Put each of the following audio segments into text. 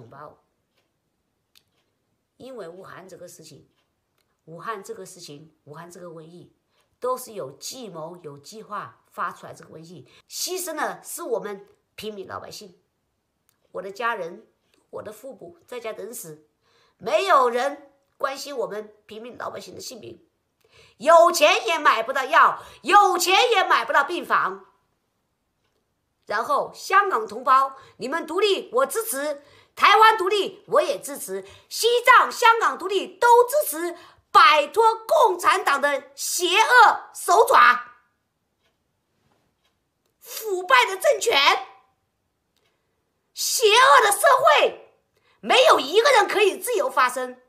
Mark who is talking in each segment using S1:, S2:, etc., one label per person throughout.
S1: 同胞，因为武汉这个事情，武汉这个事情，武汉这个瘟疫，都是有计谋、有计划发出来这个瘟疫，牺牲的是我们平民老百姓，我的家人，我的父母在家等死，没有人关心我们平民老百姓的性命，有钱也买不到药，有钱也买不到病房。然后，香港同胞，你们独立，我支持；台湾独立，我也支持；西藏、香港独立都支持，摆脱共产党的邪恶手爪、腐败的政权、邪恶的社会，没有一个人可以自由发声，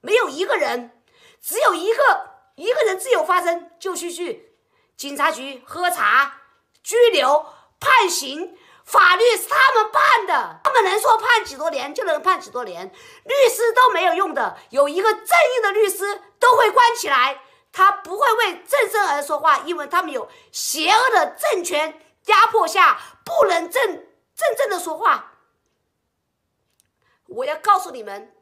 S1: 没有一个人，只有一个一个人自由发声，就去去警察局喝茶、拘留。判刑，法律是他们判的，他们能说判几多年就能判几多年，律师都没有用的，有一个正义的律师都会关起来，他不会为正生儿说话，因为他们有邪恶的政权压迫下不能正正正的说话。我要告诉你们，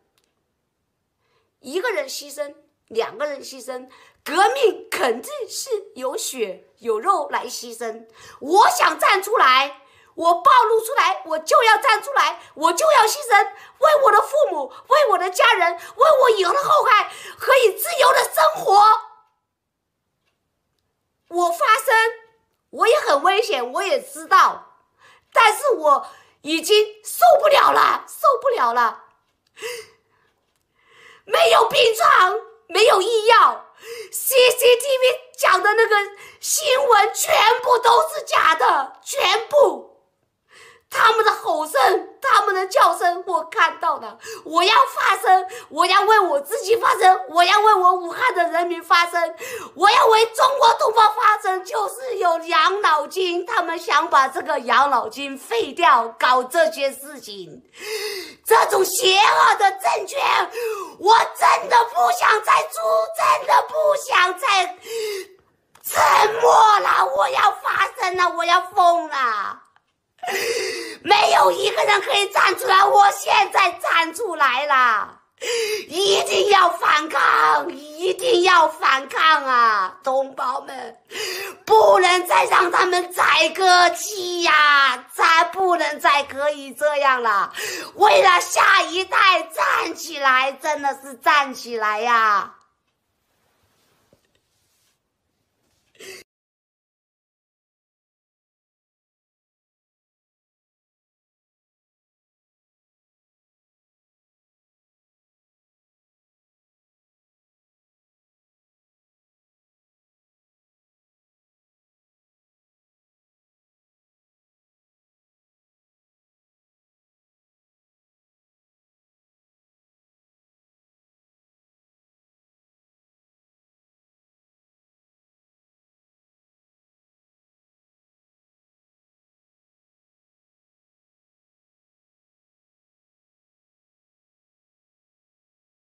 S1: 一个人牺牲，两个人牺牲。革命肯定是有血有肉来牺牲。我想站出来，我暴露出来，我就要站出来，我就要牺牲，为我的父母，为我的家人，为我以后的后代可以自由的生活。我发声，我也很危险，我也知道，但是我已经受不了了，受不了了。没有病床，没有医药。CCTV 讲的那个新闻全部都是假的，全部。他们的吼声，他们的叫声，我看到了。我要发声，我要为我自己发声，我要为我武汉的人民发声，我要为中国同胞发声。就是有养老金，他们想把这个养老金废掉，搞这些事情。这种邪恶的政权，我真的不想再出，真的不想再沉默了。我要发声了，我要疯了。没有一个人可以站出来，我现在站出来了，一定要反抗，一定要反抗啊，同胞们，不能再让他们再割气呀，再不能再可以这样了，为了下一代站起来，真的是站起来呀。